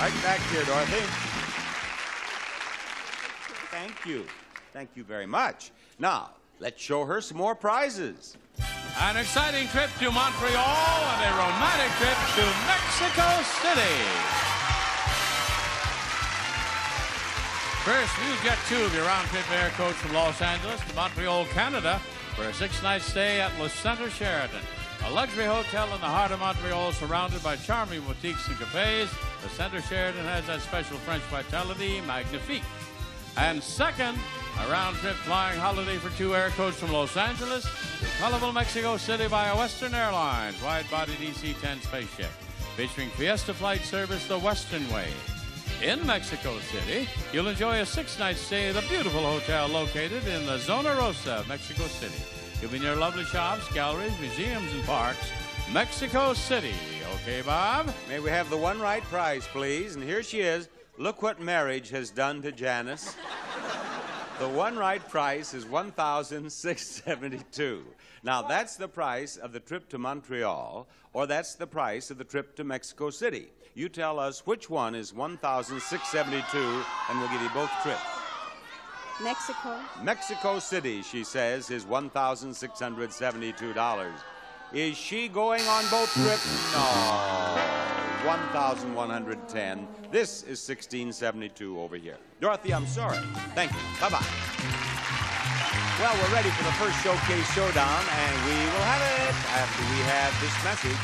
Right back here, Dorothy. Thank you. Thank you very much. Now, let's show her some more prizes. An exciting trip to Montreal and a romantic trip to Mexico City. First, we'll get two of your round-trip air coach from Los Angeles to Montreal, Canada for a six-night stay at Le Centre Sheraton, a luxury hotel in the heart of Montreal surrounded by charming boutiques and cafes. Le Centre Sheraton has that special French vitality, magnifique. And second, a round-trip flying holiday for two air coach from Los Angeles to colorful Mexico City via Western Airlines wide-body DC-10 spaceship, featuring Fiesta flight service the Western Way. In Mexico City, you'll enjoy a six-night stay at a beautiful hotel located in the Zona Rosa Mexico City. You'll be near lovely shops, galleries, museums, and parks. Mexico City. Okay, Bob? May we have the one right prize, please? And here she is. Look what marriage has done to Janice. The one right price is 1672 Now, that's the price of the trip to Montreal, or that's the price of the trip to Mexico City. You tell us which one is 1672 and we'll give you both trips. Mexico. Mexico City, she says, is $1,672. Is she going on both trips? No. 1,110. This is 1672 over here. Dorothy, I'm sorry. Thank you. Bye-bye. Well, we're ready for the first Showcase Showdown, and we will have it after we have this message